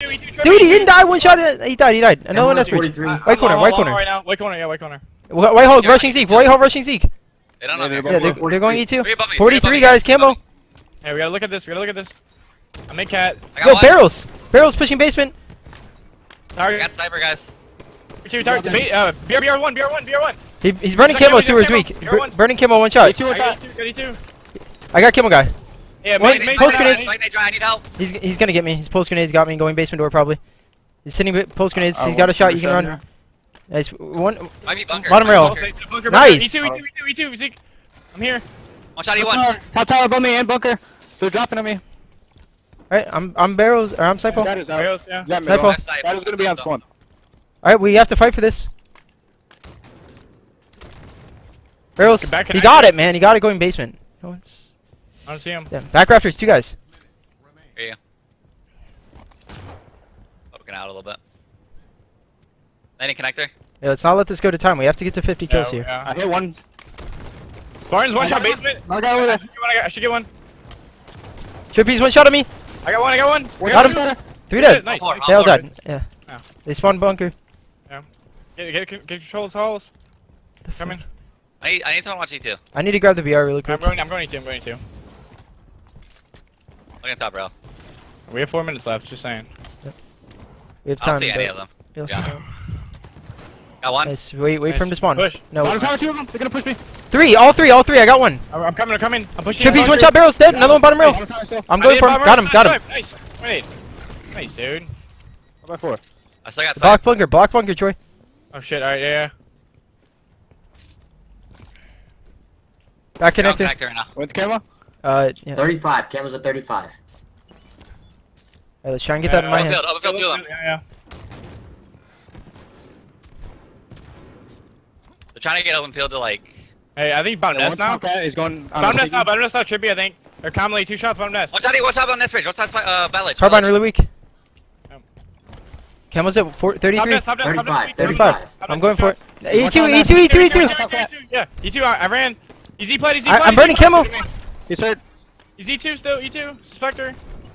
Dude, he didn't die. One shot. He died. He died. Another one. That's 43. White corner, white corner. Right now, white corner, yeah, white corner. Wh- White Hog rushing. Zeke. White Hog rushing Zeke. They don't Yeah, know. they're they're Yeah, they're, they're going E2. Three above me, three 43 guys. me, Camo. Hey, we gotta look at this. We gotta look at this. I'm in cat. I got Yo, barrels. Barrels pushing basement. I Target. got sniper, guys. Two target. Uh, BR, BR one, BR one, BR one. He, he's burning He's on camo. camo, Sewer's weak. camo. Bur- You're one. burning camo. One shot. two I with got that. two, got two. I got camo guy. Yeah, main, main, post grenades. main. They dry, I need help. He's he's gonna get me. His post grenades got me going basement door probably. He's sitting with post grenades. Uh, He's got a shot. You can run. here. Nice. One. Bunker. Bottom might rail. bunker. Nice. E2, E2, E2, E2, I'm here. One shot, E Top one. tower, top tower above me and bunker. They're dropping on me. Alright, I'm I'm barrels or I'm Sypo. That is out. Barrels, yeah. Yeah, Sniper. That is gonna be on spawn. Alright, we have to fight for this. Barrels. Back He got it, man. He got it going basement. No one's. I don't see him. Yeah. Back rafters. Two guys. Here you Poking out a little bit. Landing connector. Yeah, let's not let this go to time. We have to get to 50 kills Yeah, here. yeah. I hit one. Barnes, one I shot got one. basement. I got over I there. should get one, I got- should get one. Trippy's one shot at me. I got one, I got one. One Got him. shot. Three dead. Nice. All four, They all all four. died. Yeah. Yeah. They spawned bunker. Get, get, get control of halls. The fuck? Coming. I need, I need someone watch E2. I need to grab the VR really quick. I'm going, I'm going to, I'm going to. Look at top rail. We have four minutes left, just saying. We have time. I don't see any of them. you'll see. Yeah. Got one. Nice. Wait, wait for him to spawn. Push. No. Bottom tower, two of them. They're gonna push me. Three. All three. All three. I got one. I'm, I'm coming, I'm coming. I'm pushing. Trippy's I'm one shot. Barrel's dead. Another one bottom rail. Bottom tower still. I'm going for him. Got him. Got him. side, Nice. Wait. Nice, dude. One by four. I still got Block bunker. Block bunker, Troy. Oh shit, alright, yeah, Back connected. connector right now. When's camera? Uh, yeah. 35. Cameras at 35. Alright, let's try and yeah. get that in my hands. field, open field, them. Yeah, yeah. They're trying to get open field to like. Hey, I think bottom nest now. top cat is going. on Bottom nest now, bottom nest now, Trippy, I think. Or commonly two shots, bottom nest. Watch out, watch out on this bridge. Watch out, uh, Bell Carbine really weak. Yep. Camel's at four, 33. top nest, top 35, 35. 35. I'm going for it. E2. E2, E2, E2, E2. E2, E2, Yeah, E2, I, I ran. He's E played, he's E I- played. I'm burning camo. He's hurt. He's E2 still, E2. Spectre.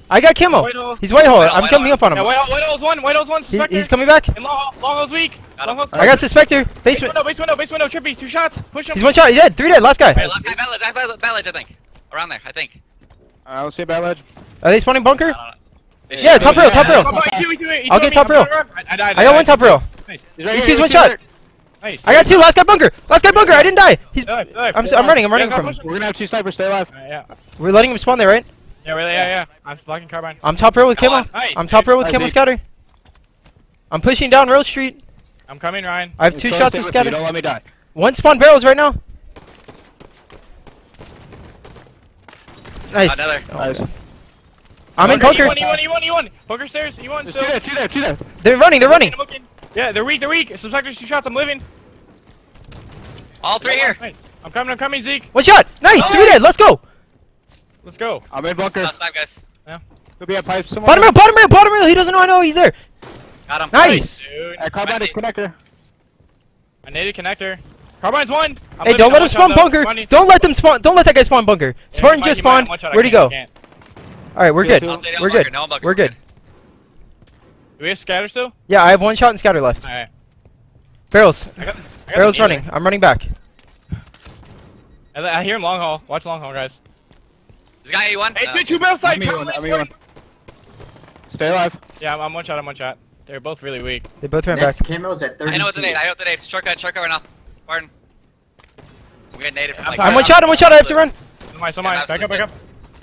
I got Kimmel. White. He's white hole. I'm white coming up on him. Yeah, White Hole- Hole's one, White Hole's one, He- he's coming back. And Long Hole, Long Hole's weak. Got Long I got Suspector. Base window, base window, base window, Trippy. Two shots. Push him. He's one shot. He's dead. Three dead. Last guy. Hey, last guy, Bell Ledge. I have Bell- Bell I think. Around there, I think. I don't see a bad ledge. Are they spawning bunker? I don't know. They Yeah, top rail, top rail. Oh, E2, E2, E2, I'll get top rail. I, I died. I got one top rail. Nice. He's right here, sees one shot. Nice. I got two. Last guy bunker. Last guy bunker. I didn't die. He's. Alive, alive. I'm, s- I'm running. I'm running Yeah, from him. him. We're gonna have two snipers. Stay alive. Uh, yeah. We're letting him spawn there, right? Yeah, really, yeah, yeah. I'm blocking carbine. I'm top row with Come Kimmel. Nice, I'm top dude. row with Nice, Kimmel scatter. I'm pushing down Rose Street. I'm coming, Ryan. I have two Troy, shots of with scatter. Don't let me die. One spawn barrels right now. Nice. Another. Nice. I'm in Bunker, bunker. E1, E1, E1, E1. Bunker stairs, E1 There's still. two there, two there, two there. They're running. They're running. I'm looking. Yeah, they're weak, they're weak. Suspector's, two shots, I'm living. All three here. Nice. I'm coming, I'm coming, Zeke. One shot. Nice. Oh, three dead. Let's go. Let's go. I'm in bunker. Stop, snipe, guys. Could be at pipe. Someone. Bottom rail. Bottom rail. Bottom rail. He doesn't know I know he's there. Got him. Nice. Dude. At carbine connector. I needed connector. Carbine's one. I'm Hey, don't let him spawn shot, though. bunker. Money. Don't let them spawn. Don't let that guy spawn bunker. Yeah, Spartan just spawned. one shot, I Where'd he go? All right, we're good. two. I'll stay down We're good. We're good. Do we have scatter still? Yeah, I have one shot and scatter left. Alright. Barrels. I got, I got Barrels running. I'm running back. I, I hear him long haul. Watch long haul, guys. This guy A1. Hey, Uh, two, two barrel side. I'm E1, I'm E1. Stay alive. Yeah, I'm, I'm one shot. I'm one shot. They're both really weak. They both ran back. Next cameras at 32. I know what the nade. I know what the nade. Shortcut, shortcut right now. Pardon. We got naded from I'm like. I'm one shot. I'm one shot. I have to run. So mine, so Yeah, Back up, back up.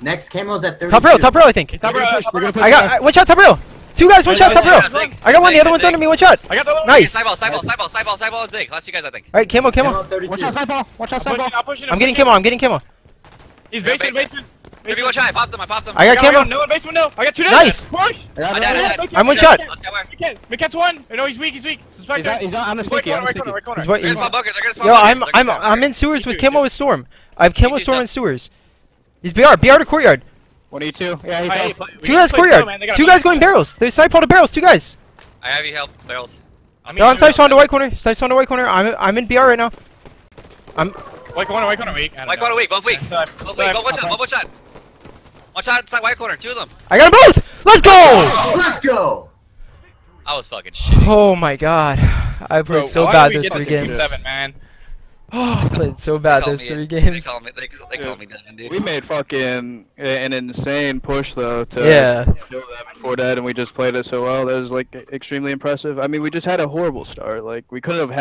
Next cameras at 30. Top rail. Top rail. I think. Top We're rail, gonna push, top we're gonna push I got back. I, one shot. Top rail. Two guys. One shot. Top rail. I got one. The other one's under me. One shot. I got the low. Nice. Sideball, sideball, sideball, sideball, sideball, Zig. Last you guys, I think. All right, camo, Camo camo. at 32. Watch out, side ball. Watch out, I'm side ball. I'm getting camo. I'm getting camo. He's Yeah, basement, basement. basement. Maybe one shot. I popped them. I popped them. I got one, camo. No one basement, no. I got two down. Nice. Push. I got I died, I died. I'm one shot. Let's go where? McCann, McCann's one. No, he's weak. He's weak. Suspect He's on, he's on, on the Right sticky. corner, On the right corner, right corner. He's what? They're He's, spawn bunkers. They're gonna spawn yo. I'm I'm I'm in sewers with Me camo with storm. I have camo, storm, Sam. and sewers. He's BR. BR to courtyard. One E. Yeah, he's oh, Hey, play- Two guys to play slow, courtyard. man. Two guys going slow. barrels. There's snipe on the barrels. Two guys. I have you help barrels. I'm They're on eating snipe spawn to white corner. Snipe spawn to white corner. I'm I'm in BR right now. I'm White corner, white corner, weak. I don't White know. corner weak, both weak. Yeah, Both side, weak. side. Both one shot. Both one shot. One shot inside white corner. Two of them. I got them both. Let's go. Let's go! I was fucking shitty. Oh my god. I played Bro, so why bad did we those get three to games. Seven, man. Oh, I played so bad those me- three They games. call me. They, they Yeah. call me Devin, dude. We made fucking eh, an insane push though to Yeah. kill that before that, and we just played it so well. That was like extremely impressive. I mean, we just had a horrible start. Like we couldn't have had.